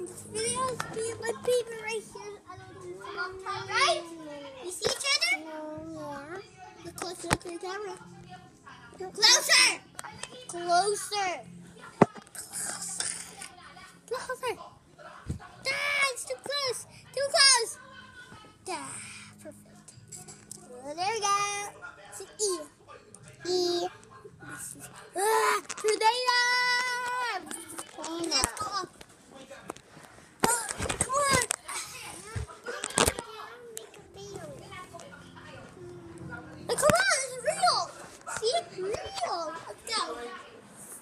This video is being my favorite right here. I don't know. Right? You see each other? Yeah. Look closer to the camera. Closer! Closer! Closer!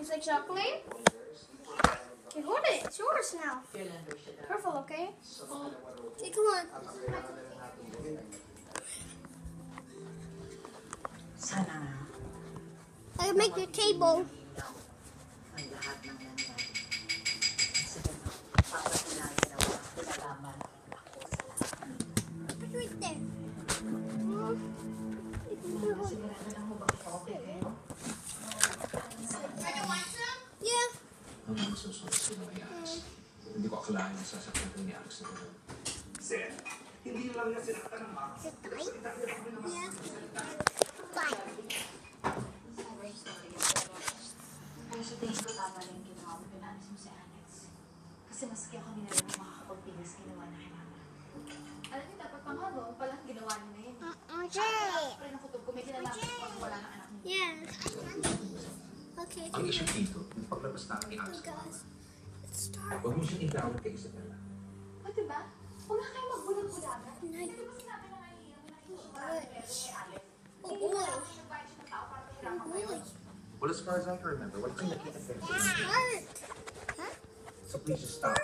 It's like chocolate. Okay, hold it. It's yours now. Careful, okay? Okay, come on. Sana I make the table. Sigurado lang mo ba okay kayo? Yeah. Ang mga susunod sila ay Alex. Hindi ko akalain na sasaktan ko ni Alex na gano'n. Sir, hindi lang niya sinaktan ng mga Is it tight? Yeah. Fine. Pero sa tingin ko tama rin ginawa mo, pinaalis mo si Alex. Kasi maski ako nila yung makakapagpilis ginawa na kay mama. Alam niyo, dapat pang habang palang ginawa niyo na yun. Okay. Pero nakutob Yeah. Okay. Ang issue dito, yung paglabas namin ni Alex. Let's start. Huwag mo siyang itawag kay Isabella. O, diba? Huwag na kayo magbulag-bulagan. Hindi naman sinabi na iiyak na kayo. Oh boy. Oh boy. Well, as far as I can remember, wala kang nakita kayo. Start. Huh? So please just stop.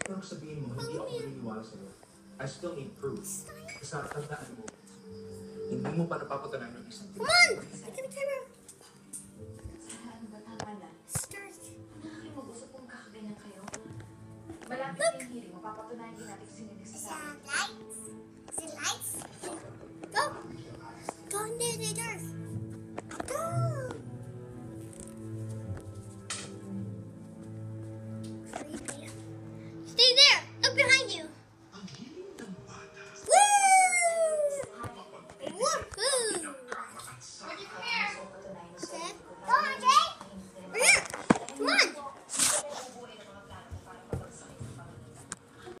Pero sabihin mo, hindi ako naniniwala sa'yo. I still need proof. Kasi tandaan mo, hindi mo pa napapatunayan ng isang Come on. Look at the camera. Na? Start. Huwag na kayo mag-usap kung kakaganyan kayo. Malapit na yung mapapatunayan din natin kung sino nagsasabi. Go. Go into the. Go. Creepy.